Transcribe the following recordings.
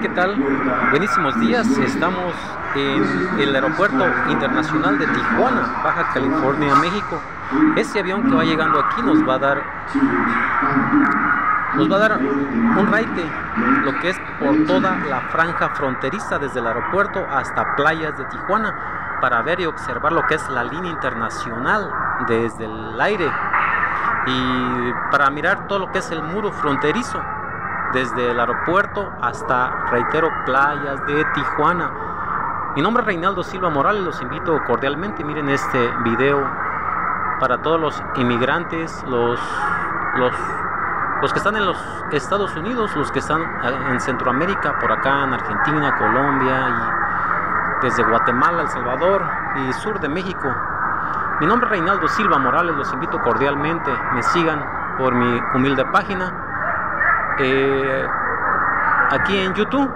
¿qué tal? Buenísimos días. Estamos en el Aeropuerto Internacional de Tijuana, Baja California, México. Este avión que va llegando aquí nos va a dar nos va a dar un raite, lo que es por toda la franja fronteriza desde el aeropuerto hasta playas de Tijuana para ver y observar lo que es la línea internacional desde el aire y para mirar todo lo que es el muro fronterizo desde el aeropuerto hasta, reitero, playas de Tijuana. Mi nombre es Reinaldo Silva Morales, los invito cordialmente, miren este video para todos los inmigrantes, los, los, los que están en los Estados Unidos, los que están en Centroamérica, por acá en Argentina, Colombia y desde Guatemala, El Salvador y sur de México. Mi nombre es Reinaldo Silva Morales, los invito cordialmente, me sigan por mi humilde página eh, aquí en YouTube.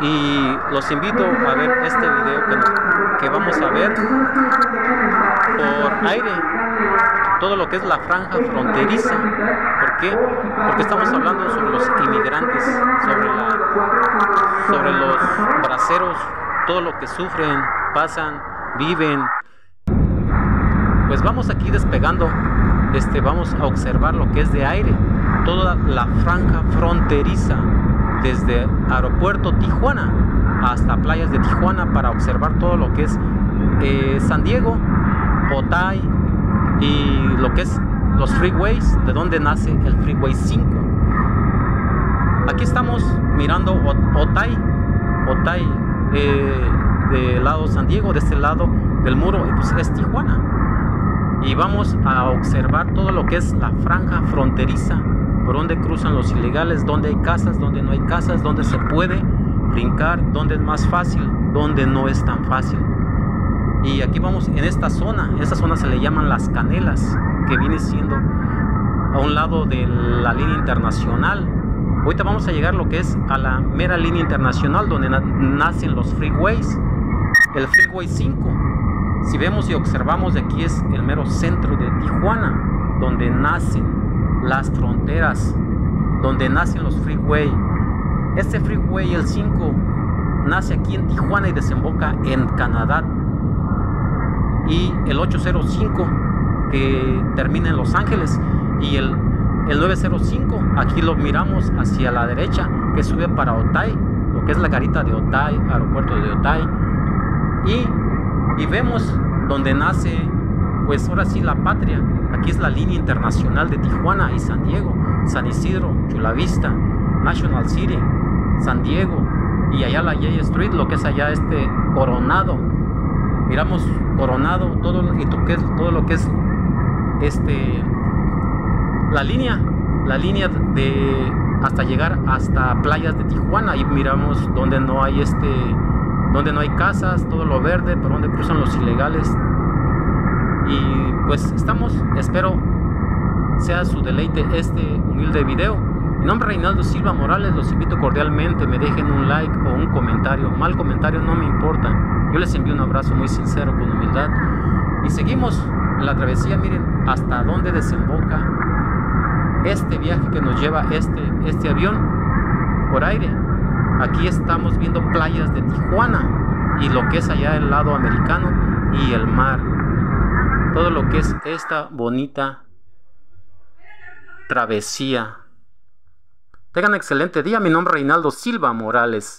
Y los invito a ver este video que, vamos a ver por aire. Todo lo que es la franja fronteriza. ¿por qué? porque estamos hablando sobre los inmigrantes sobre, la, sobre los braceros todo lo que sufren, pasan, viven. Pues vamos aquí despegando. Este, vamos a observar lo que es de aire toda la franja fronteriza desde aeropuerto Tijuana hasta playas de Tijuana para observar todo lo que es eh, San Diego, Otay y lo que es los freeways, de donde nace el Freeway 5. Aquí estamos mirando Otay, Otay eh, del lado San Diego, de este lado del muro, pues es Tijuana. Y vamos a observar todo lo que es la franja fronteriza por dónde cruzan los ilegales, dónde hay casas, dónde no hay casas, dónde se puede brincar, dónde es más fácil, dónde no es tan fácil. Y aquí vamos en esta zona, esta zona se le llaman las canelas, que viene siendo a un lado de la línea internacional. Ahorita vamos a llegar lo que es a la mera línea internacional donde nacen los freeways. El Freeway 5, si vemos y observamos de aquí es el mero centro de Tijuana, donde nacen las fronteras donde nacen los freeway. Este freeway, el 5, nace aquí en Tijuana y desemboca en Canadá. Y el 805 que termina en Los Ángeles. Y el, el 905, aquí lo miramos hacia la derecha, que sube para Otay, lo que es la garita de Otay, aeropuerto de Otay. Y, y vemos donde nace, pues ahora sí, la patria, Aquí es la línea internacional de Tijuana y San Diego, San Isidro, Chula Vista, National City, San Diego y allá la J Street, lo que es allá este Coronado. Miramos Coronado, todo, y todo lo que es este la línea, la línea de hasta llegar hasta playas de Tijuana y miramos donde no hay este donde no hay casas, todo lo verde, por donde cruzan los ilegales, y pues estamos, espero sea su deleite este humilde video. Mi nombre es Reinaldo Silva Morales, los invito cordialmente, me dejen un like o un comentario, mal comentario no me importa. Yo les envío un abrazo muy sincero con humildad. Y seguimos la travesía, miren hasta dónde desemboca este viaje que nos lleva este, este avión por aire. Aquí estamos viendo playas de Tijuana y lo que es allá el lado americano y el mar todo lo que es esta bonita travesía. Tengan excelente día, mi nombre es Reinaldo Silva Morales.